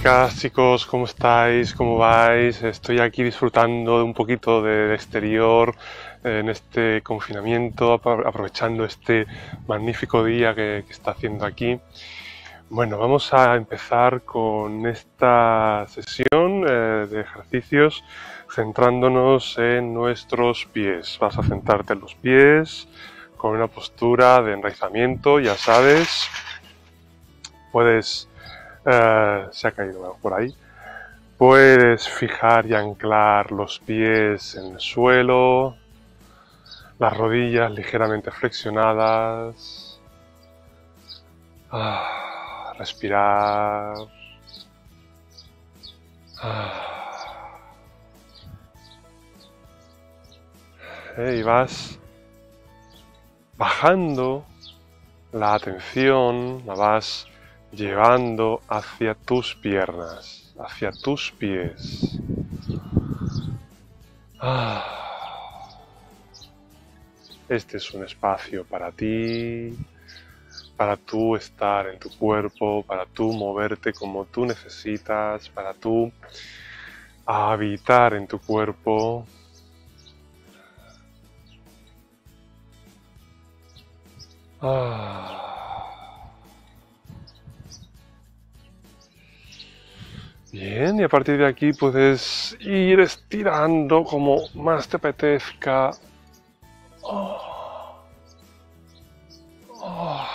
Chicas, chicos, ¿cómo estáis? ¿Cómo vais? Estoy aquí disfrutando de un poquito del exterior en este confinamiento, aprovechando este magnífico día que, está haciendo aquí. Bueno, vamos a empezar con esta sesión eh, de ejercicios centrándonos en nuestros pies. Vas a sentarte en los pies con una postura de enraizamiento, ya sabes. Puedes eh, se ha caído por ahí. Puedes fijar y anclar los pies en el suelo, las rodillas ligeramente flexionadas. Ah, respirar. Ah. Eh, y vas bajando la atención, la vas llevando hacia tus piernas, hacia tus pies. Ah. Este es un espacio para ti, para tú estar en tu cuerpo, para tú moverte como tú necesitas, para tú habitar en tu cuerpo. Ah. Bien, y a partir de aquí puedes ir estirando como más te apetezca. Oh. Oh.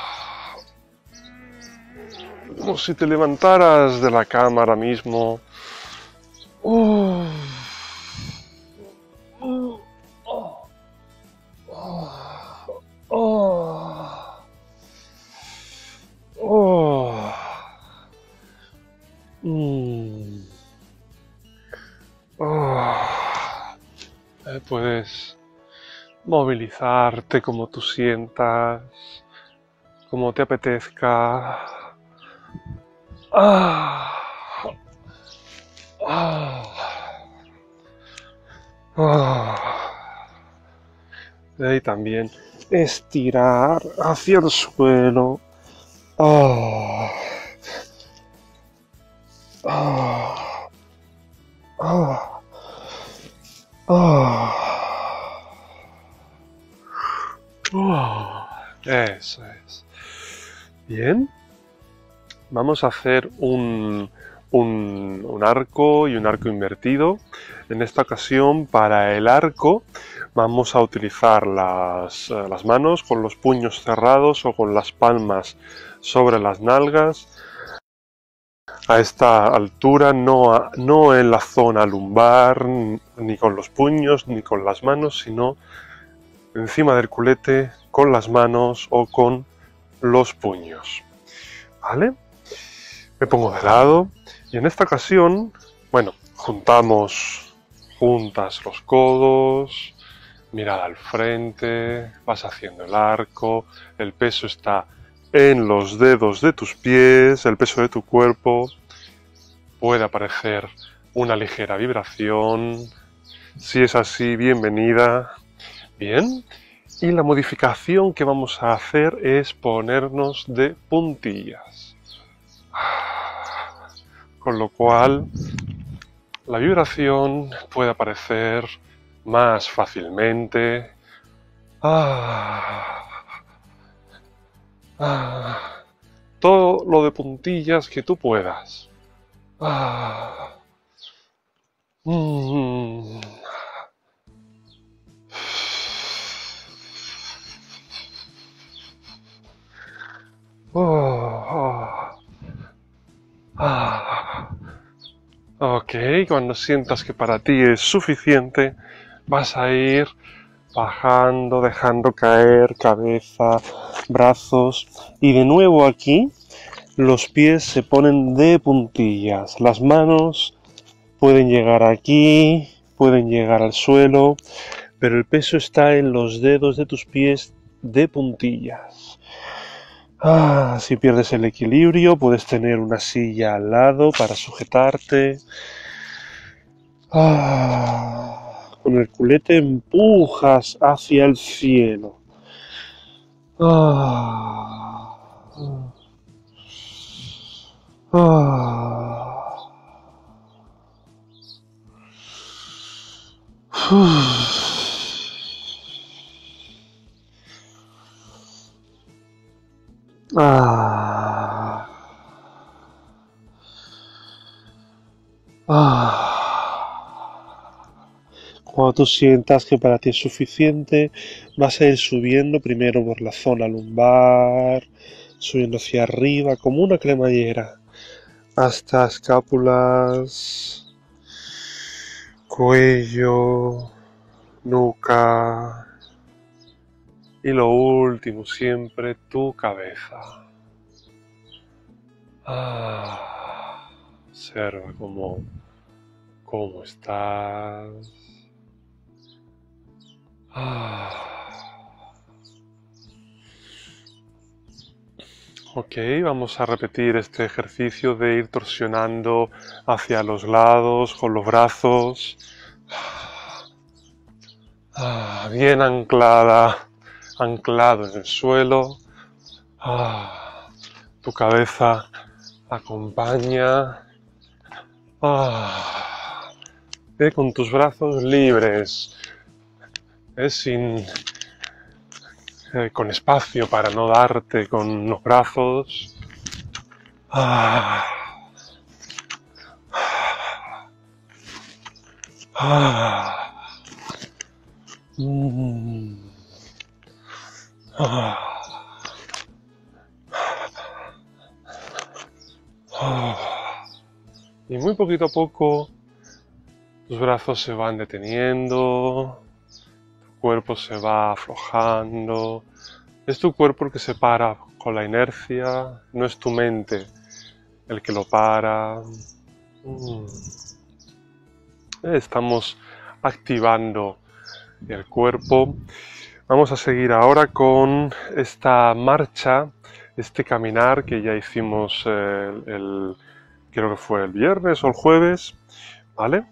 Como si te levantaras de la cama ahora mismo. Oh. Puedes movilizarte como tú sientas, como te apetezca. Ah, ah, ah. Ahí también estirar hacia el suelo. Ah. Bien. Vamos a hacer un, un, arco y un arco invertido. En esta ocasión, para el arco, vamos a utilizar las, eh, las manos con los puños cerrados o con las palmas sobre las nalgas a esta altura, no, no en la zona lumbar, ni con los puños, ni con las manos, sino encima del culete, con las manos o con los puños. ¿Vale? Me pongo de lado y en esta ocasión, bueno, juntamos juntas los codos, mirada al frente, vas haciendo el arco, el peso está en los dedos de tus pies, el peso de tu cuerpo. Puede aparecer una ligera vibración. Si es así, bienvenida. Bien. Y la modificación que vamos a hacer es ponernos de puntillas. Con lo cual, la vibración puede aparecer más fácilmente. Ah Ah, todo lo de puntillas que tú puedas. Ah, mm. Oh, ah. Ok, cuando sientas que para ti es suficiente, vas a ir bajando, dejando caer cabeza, brazos y de nuevo aquí los pies se ponen de puntillas, las manos pueden llegar aquí, pueden llegar al suelo, pero el peso está en los dedos de tus pies de puntillas. Ah, si pierdes el equilibrio, puedes tener una silla al lado para sujetarte. Ah, con el culete empujas hacia el cielo. Ah, ah, Ah. Ah. Cuando tú sientas que para ti es suficiente, vas a ir subiendo primero por la zona lumbar, subiendo hacia arriba como una cremallera, hasta escápulas, cuello, nuca y lo último siempre tu cabeza. Ah, observa cómo, cómo estás. Ah. Ok, vamos a repetir este ejercicio de ir torsionando hacia los lados con los brazos. Ah, bien anclada, anclado en el suelo. Ah, tu cabeza acompaña. Ah, con tus brazos libres, es sin eh, con espacio para no darte con los brazos. Ah. Ah. Mm. Ah. Y muy poquito a poco tus brazos se van deteniendo, cuerpo se va aflojando. Es tu cuerpo el que se para con la inercia, no es tu mente el que lo para. Mm. Estamos activando el cuerpo. Vamos a seguir ahora con esta marcha, este caminar que ya hicimos eh, el, creo que fue el viernes o el jueves, ¿vale?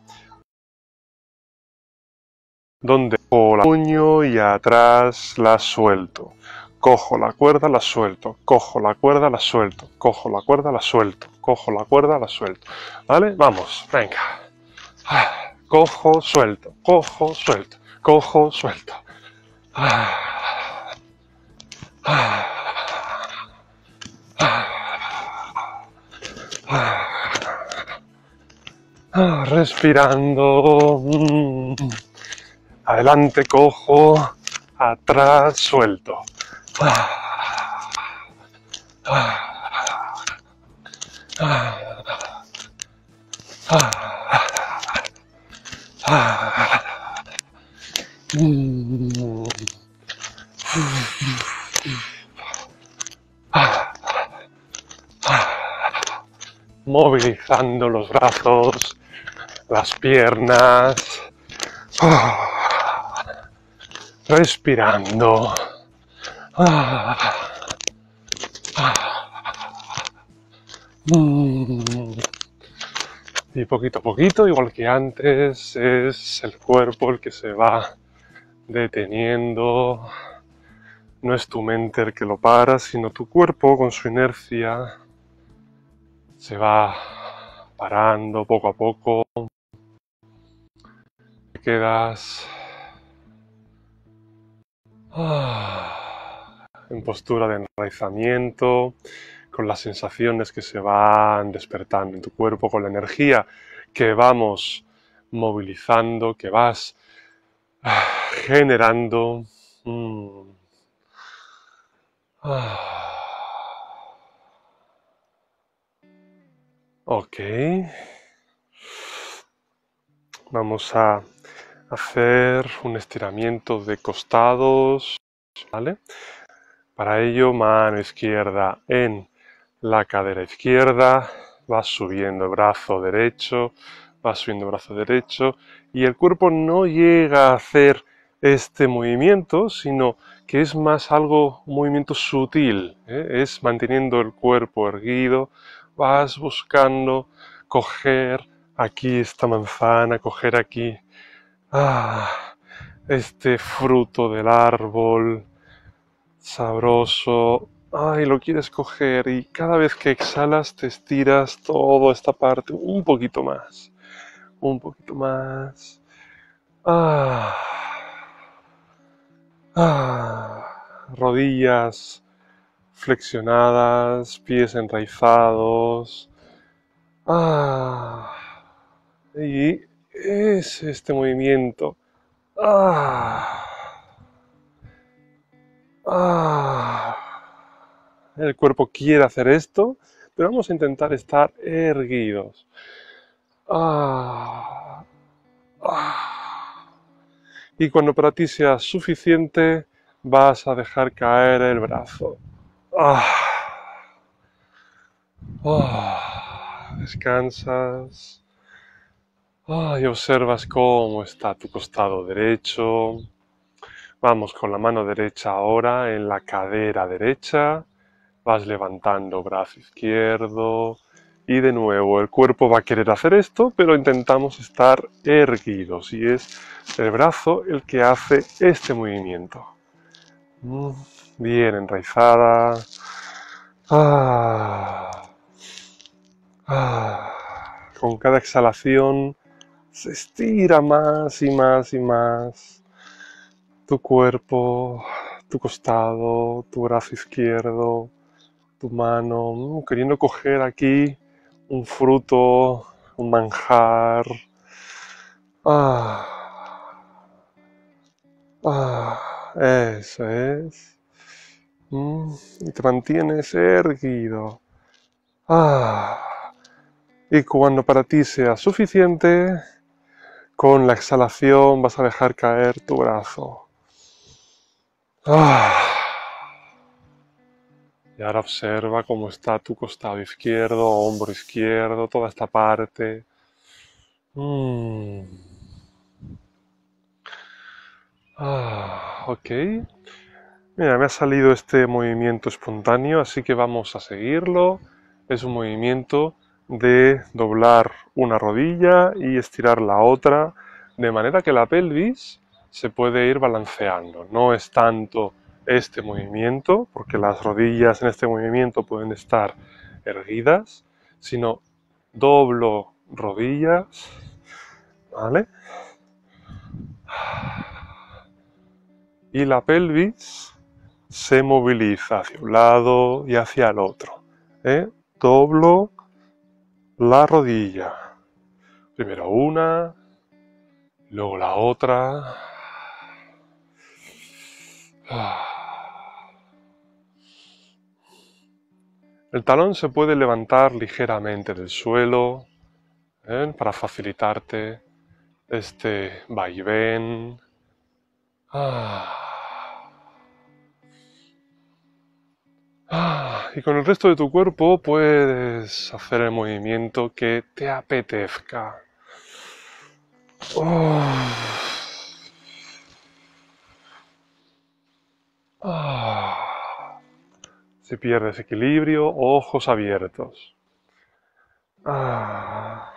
donde cojo la puño y atrás la suelto. Cojo la cuerda, la suelto. Cojo la cuerda, la suelto. Cojo la cuerda, la suelto. Cojo la cuerda, la suelto. ¿Vale? Vamos, venga. Ah, cojo, suelto. Cojo, suelto. Cojo, suelto. Ah, ah, respirando. Adelante cojo, atrás suelto. Movilizando los brazos, las piernas respirando. Y poquito a poquito, igual que antes, es el cuerpo el que se va deteniendo. No es tu mente el que lo para, sino tu cuerpo con su inercia se va parando poco a poco. quedas Ah, en postura de enraizamiento, con las sensaciones que se van despertando en tu cuerpo, con la energía que vamos movilizando, que vas generando. Mm. Ah. Ok. Vamos a hacer un estiramiento de costados, ¿vale? Para ello, mano izquierda en la cadera izquierda, vas subiendo brazo derecho, vas subiendo el brazo derecho y el cuerpo no llega a hacer este movimiento, sino que es más algo, un movimiento sutil, ¿eh? es manteniendo el cuerpo erguido, vas buscando coger aquí esta manzana, coger aquí Ah, este fruto del árbol sabroso. Ay, lo quieres coger y cada vez que exhalas te estiras toda esta parte un poquito más. Un poquito más. Ah. Ah. Rodillas flexionadas, pies enraizados. Ah. Y es este movimiento. Ah. Ah. El cuerpo quiere hacer esto, pero vamos a intentar estar erguidos. Ah. Ah. Y cuando para ti sea suficiente, vas a dejar caer el brazo. Ah. Ah. Descansas. y observas cómo está tu costado derecho. Vamos con la mano derecha ahora en la cadera derecha. Vas levantando brazo izquierdo. Y de nuevo, el cuerpo va a querer hacer esto, pero intentamos estar erguidos. Y es el brazo el que hace este movimiento. Mm, bien enraizada. Ah. Ah. Con cada exhalación se estira más y más y más tu cuerpo, tu costado, tu brazo izquierdo, tu mano, mm, queriendo coger aquí un fruto, un manjar. Ah. Ah. Eso es. Mm, y te mantienes erguido. Ah. Y cuando para ti sea suficiente, con la exhalación vas a dejar caer tu brazo. Ah. Y ahora observa cómo está tu costado izquierdo, hombro izquierdo, toda esta parte. Mm. Ah, ok. Mira, me ha salido este movimiento espontáneo, así que vamos a seguirlo. Es un movimiento de doblar una rodilla y estirar la otra, de manera que la pelvis se puede ir balanceando. No es tanto este movimiento, porque las rodillas en este movimiento pueden estar erguidas, sino doblo rodillas, ¿vale? y la pelvis se moviliza hacia un lado y hacia el otro. ¿eh? Doblo la rodilla. Primero una, luego la otra. El talón se puede levantar ligeramente del suelo ¿eh? para facilitarte este vaivén. Ah. Ah, y con el resto de tu cuerpo puedes hacer el movimiento que te apetezca. Oh. Ah. Si pierdes equilibrio, ojos abiertos. Ah.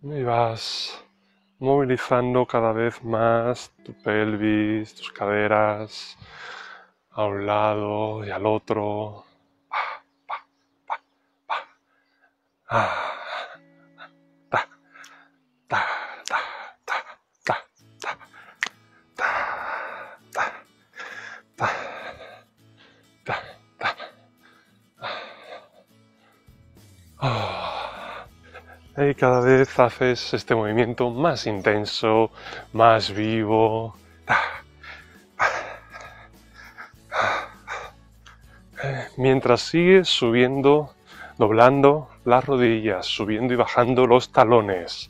Y vas movilizando cada vez más tu pelvis, tus caderas, a un lado y al otro. Y cada vez haces este movimiento más intenso, más vivo. Mientras sigues subiendo, doblando las rodillas, subiendo y bajando los talones.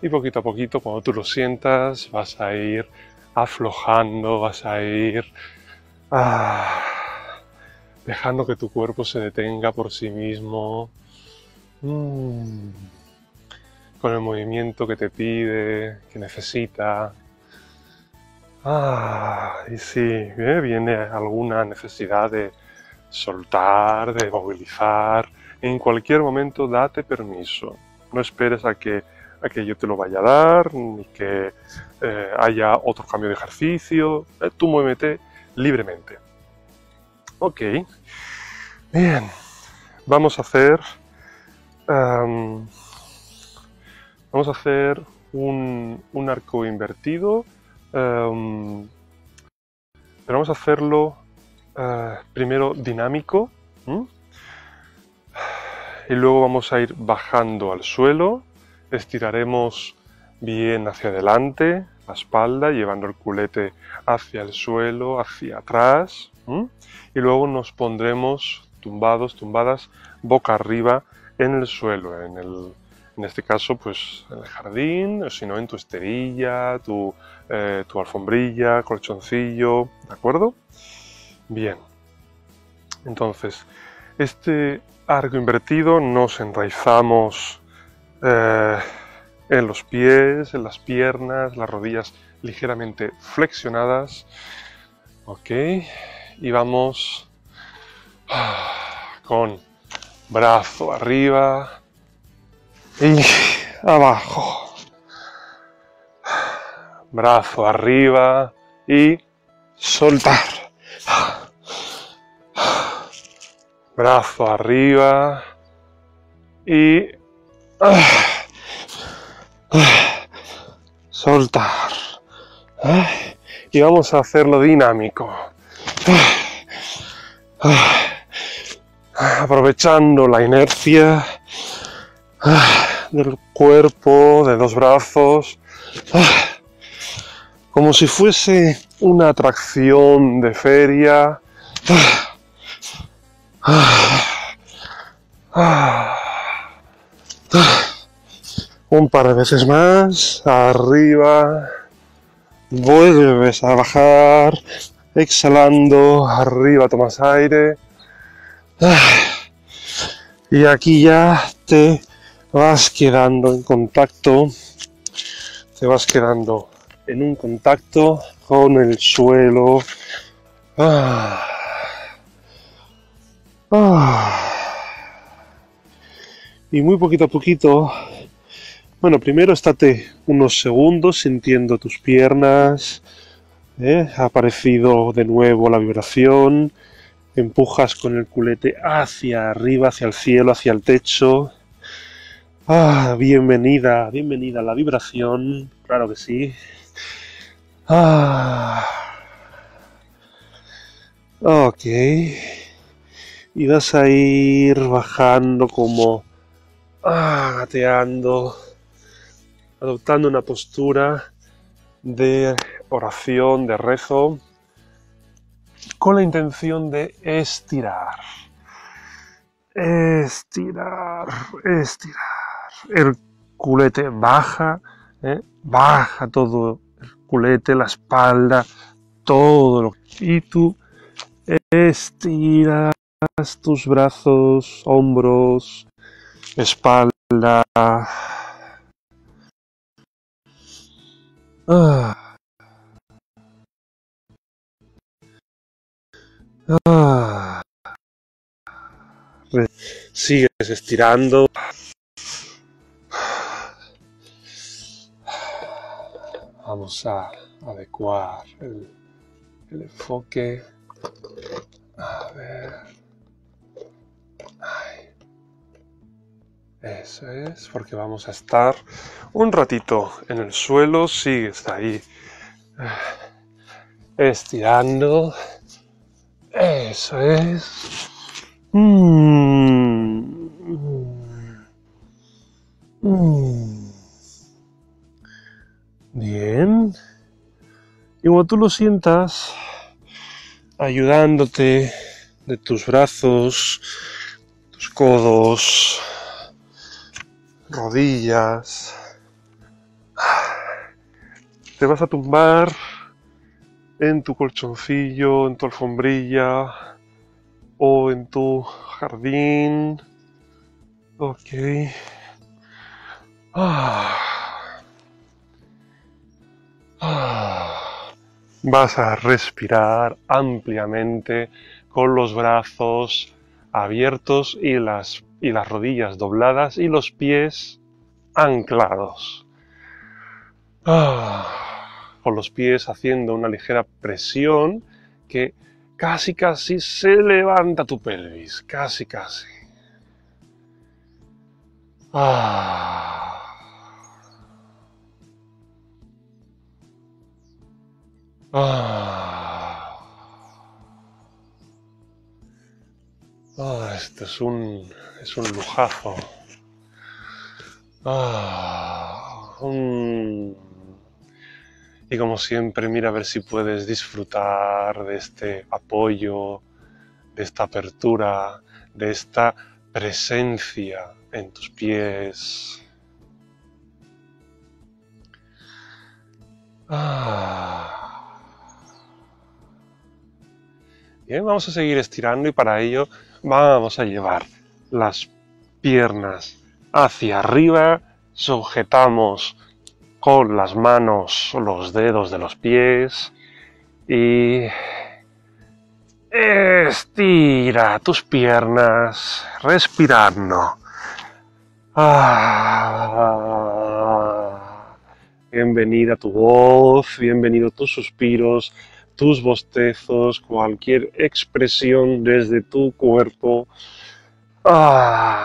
Y poquito a poquito, cuando tú lo sientas, vas a ir aflojando, vas a ir ah, dejando que tu cuerpo se detenga por sí mismo, mm, con el movimiento que te pide, que necesita. Ah, y si viene alguna necesidad de soltar, de movilizar, En cualquier momento date permiso. No esperes a que, a que yo te lo vaya a dar, ni que eh, haya otro cambio de ejercicio. Eh, tú muévete libremente. Ok. Bien. Vamos a hacer... vamos a hacer un, un arco invertido. pero vamos a hacerlo eh, primero dinámico. Y luego vamos a ir bajando al suelo. Estiraremos bien hacia adelante la espalda, llevando el culete hacia el suelo, hacia atrás. Y luego nos pondremos tumbados, tumbadas, boca arriba en el suelo, en el, en este caso, pues en el jardín, o si no, en tu esterilla, tu, eh, tu alfombrilla, colchoncillo, ¿de acuerdo? Bien. Entonces, este arco invertido nos enraizamos eh, en los pies, en las piernas, las rodillas ligeramente flexionadas. Ok. Y vamos ah, con brazo arriba, y abajo. Brazo arriba y soltar. Brazo arriba y soltar. Y vamos a hacerlo dinámico. Aprovechando la inercia del cuerpo, de dos brazos, como si fuese una atracción de feria. Un par de veces más, arriba, vuelves a bajar, exhalando, arriba tomas aire. Y aquí ya te vas quedando en contacto, te vas quedando en un contacto con el suelo. Ah. Ah. Y muy poquito a poquito, bueno, primero estate unos segundos sintiendo tus piernas, ¿eh? ha aparecido de nuevo la vibración, empujas con el culete hacia arriba, hacia el cielo, hacia el techo. Ah, bienvenida, bienvenida la vibración, claro que sí. Ah. Ok. Y vas a ir bajando como ah, adoptando una postura de oración, de rezo, con la intención de estirar. Estirar, estirar. El culete baja, ¿eh? baja todo el culete, la espalda, todo lo y tú estiras tus brazos, hombros, espalda. Ah. Ah. Sigues estirando. Vamos a adecuar el, el enfoque. A ver. Eso es, porque vamos a estar un ratito en el suelo. Sigues ahí ah, estirando. Eso es. Mm. Mm. Bien. Y cuando tú lo sientas, ayudándote de tus brazos, tus codos, rodillas, te vas a tumbar en tu colchoncillo, en tu alfombrilla o en tu jardín. Ok. Ah. Ah. Vas a respirar ampliamente con los brazos abiertos y las, y las rodillas dobladas y los pies anclados. Ah, con los pies haciendo una ligera presión que casi casi se levanta tu pelvis, casi casi. Ah. Ah. Ah, esto es un, es un lujazo. Ah, Y como siempre, mira a ver si puedes disfrutar de este apoyo, de esta apertura, de esta presencia en tus pies. Ah. Bien, vamos a seguir estirando y para ello vamos a llevar las piernas hacia arriba, sujetamos con las manos los dedos de los pies y estira tus piernas respirando. Ah, bienvenida tu voz, bienvenido tus suspiros, tus bostezos, cualquier expresión desde tu cuerpo. Ah,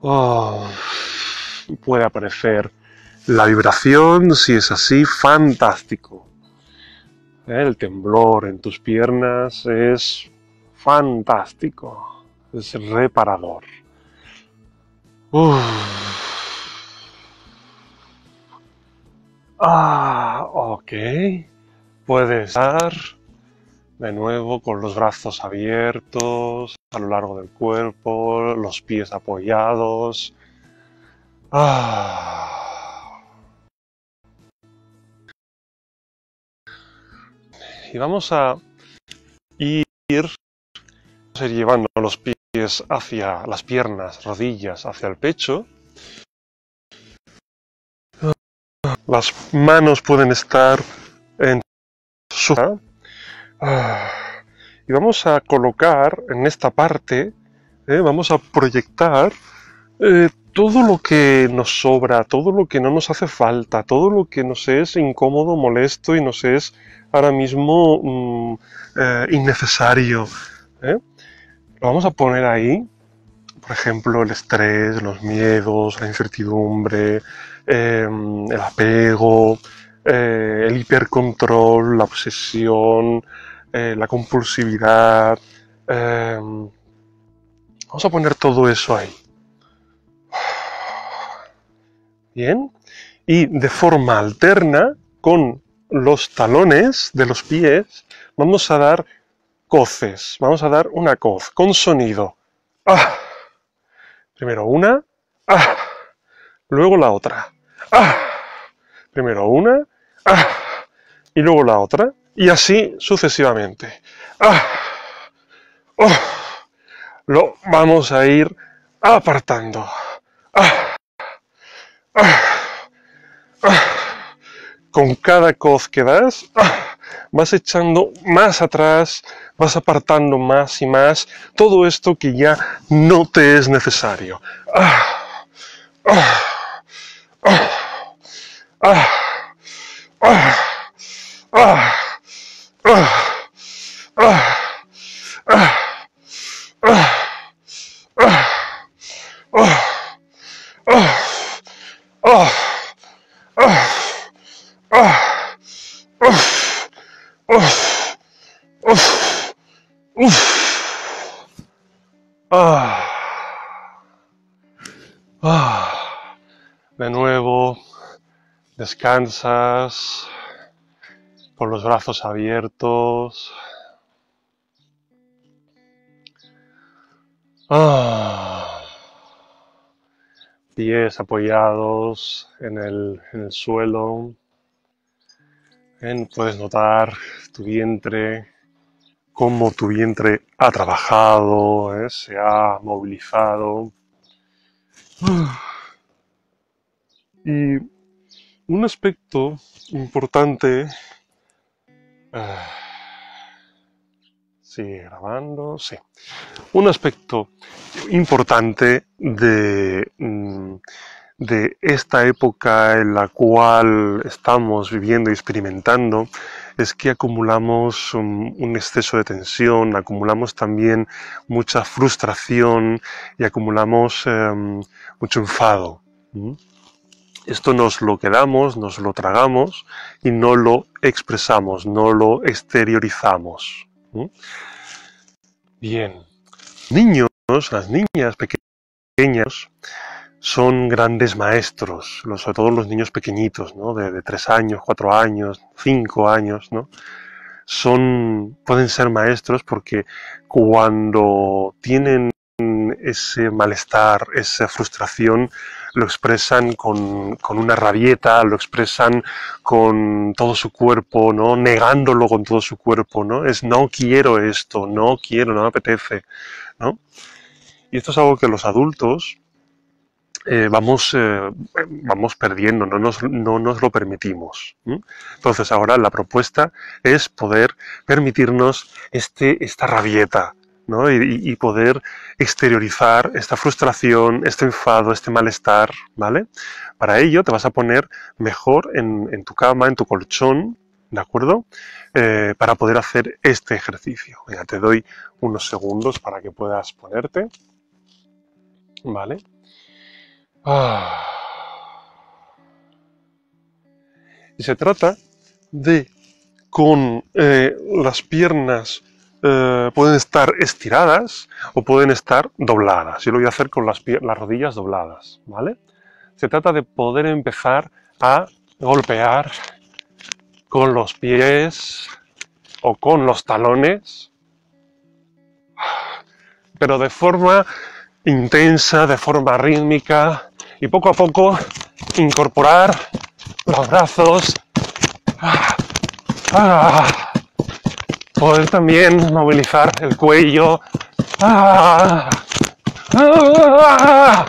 ah, puede aparecer la vibración, si es así, fantástico. El temblor en tus piernas es fantástico, es reparador. Ah, ok. Puedes estar de nuevo con los brazos abiertos a lo largo del cuerpo, los pies apoyados. Ah. y vamos a ir llevando los pies hacia las piernas, rodillas, hacia el pecho. Las manos pueden estar en su... Ah, y vamos a colocar en esta parte, eh, vamos a proyectar eh, todo lo que nos sobra, todo lo que no nos hace falta, todo lo que nos es incómodo, molesto y nos es ahora mismo mm, eh, innecesario. Vamos a poner ahí, por ejemplo, el estrés, los miedos, la incertidumbre, em, el apego, eh, el hipercontrol, la obsesión, la compulsividad. Em, vamos a poner todo eso ahí. Bien. Y de forma alterna, con los talones de los pies, vamos a dar coces. Vamos a dar una coz con sonido. ¡Ah! Primero una. ¡Ah! Luego la otra. ¡Ah! Primero una. ¡Ah! Y luego la otra. Y así sucesivamente. ¡Ah! ¡Oh! Lo vamos a ir apartando. ¡Ah! Con cada coz que das, vas echando más atrás, vas apartando más y más todo esto que ya no te es necesario. De nuevo, descansas con los brazos abiertos. Ah. Pies apoyados en el, suelo. Puedes notar tu vientre, cómo tu vientre ha trabajado, ¿eh? se ha movilizado. Y un aspecto importante... ah, sigue grabando, sí. Un aspecto importante de, mm, de esta época en la cual estamos viviendo y experimentando es que acumulamos un, un exceso de tensión, acumulamos también mucha frustración y acumulamos em, mucho enfado. Esto nos lo quedamos, nos lo tragamos y no lo expresamos, no lo exteriorizamos. Bien. Niños, las niñas pequeñas, son grandes maestros, sobre todo los niños pequeñitos, ¿no? De, de tres años, cuatro años, cinco años, ¿no? Son, pueden ser maestros porque cuando tienen ese malestar, esa frustración, lo expresan con, con una rabieta, lo expresan con todo su cuerpo, ¿no? Negándolo con todo su cuerpo, ¿no? Es no quiero esto, no quiero, no me apetece, ¿no? Y esto es algo que los adultos eh, vamos, eh, vamos perdiendo, no nos, no nos lo permitimos. Entonces ahora la propuesta es poder permitirnos este, esta rabieta, ¿no? Y, poder exteriorizar esta frustración, este enfado, este malestar, ¿vale? Para ello te vas a poner mejor en, en tu cama, en tu colchón, ¿de acuerdo? Eh, para poder hacer este ejercicio. Te doy unos segundos para que puedas ponerte, ¿vale? Ah. Y se trata de con eh, las piernas eh, pueden estar estiradas o pueden estar dobladas. Yo lo voy a hacer con las, las rodillas dobladas, ¿vale? Se trata de poder empezar a golpear con los pies o con los talones, pero de forma intensa, de forma rítmica y poco a poco incorporar los brazos. Ah, ah, poder también movilizar el cuello. Ah, ah,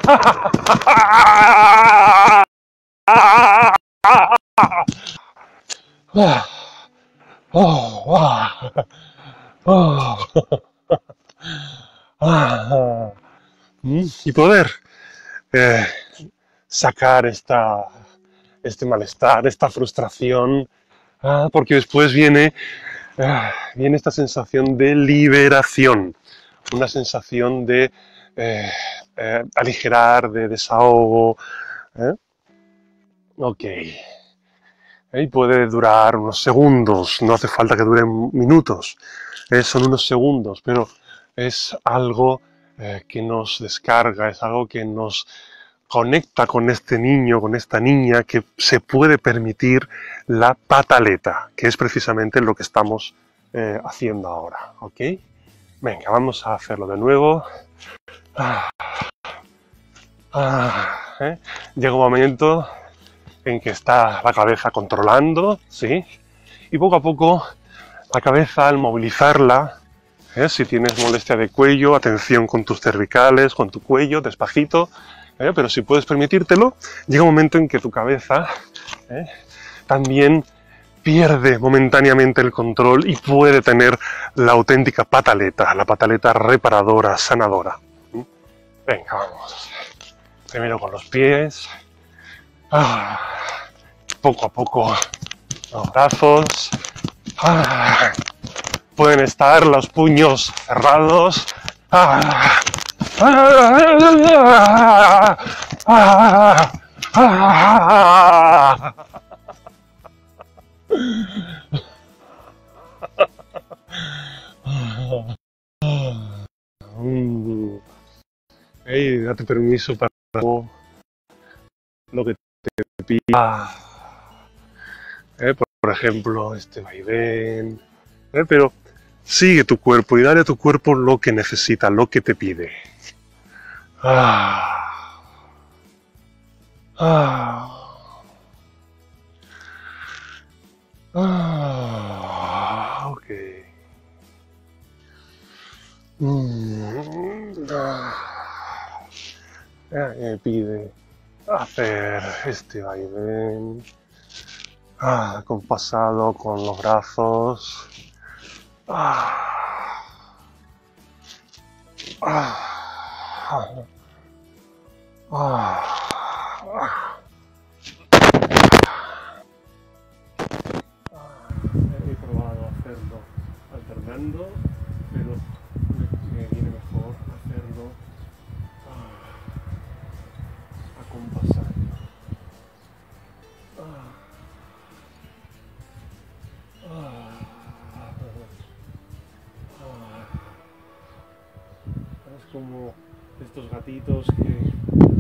ah, ah, oh, ah, oh, ah. Mm, y poder eh, sacar esta, este malestar, esta frustración, ah, porque después viene, ah, viene esta sensación de liberación, una sensación de eh, eh, aligerar, de desahogo. Ok. Y puede durar unos segundos, no hace falta que duren minutos, son unos segundos, pero es algo eh, que nos descarga, es algo que nos conecta con este niño, con esta niña, que se puede permitir la pataleta, que es precisamente lo que estamos eh, haciendo ahora, ¿ok? Venga, vamos a hacerlo de nuevo. Ah, ah, ¿eh? Llega un momento en que está la cabeza controlando, ¿sí? Y poco a poco la cabeza al movilizarla, ¿eh? si tienes molestia de cuello, atención con tus cervicales, con tu cuello, despacito, ¿eh? pero si puedes permitírtelo, llega un momento en que tu cabeza ¿eh? también pierde momentáneamente el control y puede tener la auténtica pataleta, la pataleta reparadora, sanadora. Venga, vamos. Primero con los pies. Ah, poco a poco los brazos. Ah, pueden estar los puños cerrados. Date permiso para lo que te pida. Eh, por, por ejemplo, este vaivén. Eh, pero sigue tu cuerpo y dale a tu cuerpo lo que necesita, lo que te pide. Ah. Ah. Ah, ok. Mm, ah. Ah, me pide hacer este vaivén. Ah, compasado con los brazos. Ah. Ah. Ah. He probado hacerlo alternando, como estos gatitos que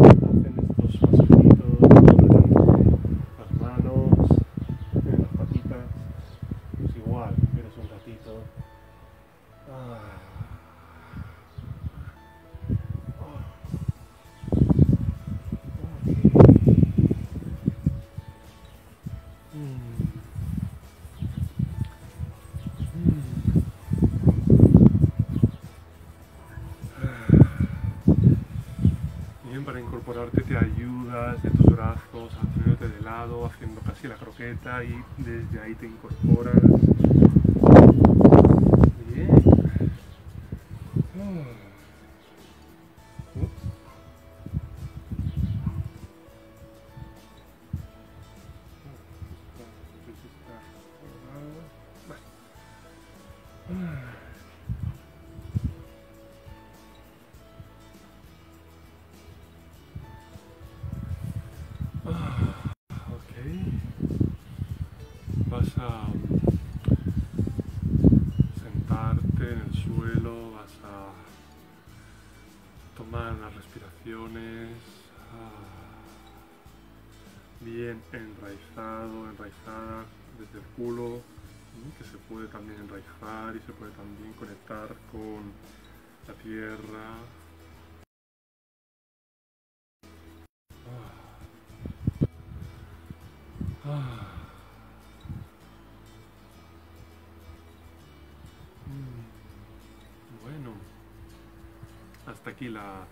y desde ahí te incorporas. Sentarte en el suelo, vas a tomar unas respiraciones. ah, Bien enraizado, enraizada desde el culo, que se puede también enraizar y se puede también conectar con la tierra. Ah. Aquí la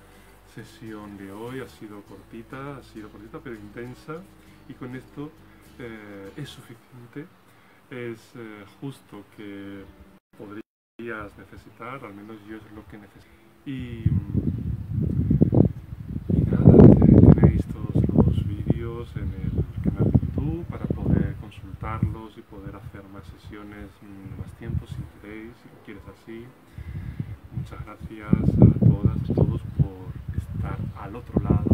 sesión de hoy. Ha sido cortita, ha sido cortita pero intensa y con esto eh, es suficiente. Es eh, justo que podrías necesitar, al menos yo es lo que necesito. Y, y nada, tenéis todos los vídeos en el canal de YouTube para poder consultarlos y poder hacer más sesiones mm, más tiempo si queréis, si quieres así. Muchas gracias todas, todos por estar al otro lado.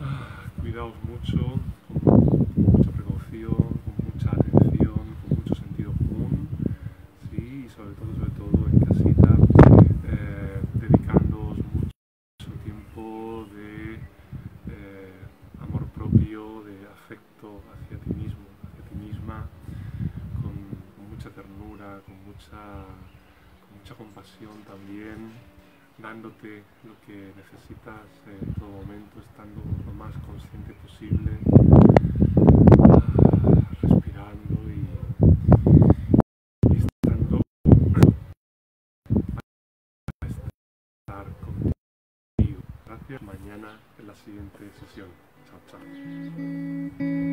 Ah, Cuidaos mucho, con mucha precaución, con mucha atención, con mucho sentido común. Sí, y sobre todo, sobre todo en casita, eh, dedicándoos mucho tiempo de eh, amor propio, de afecto hacia ti mismo, hacia ti misma, con, con mucha ternura, con mucha, mucha compasión también, dándote lo que necesitas en todo momento, estando lo más consciente posible, ah, respirando y, estando a estar contigo. Gracias. Mañana en la siguiente sesión. Chao, chao.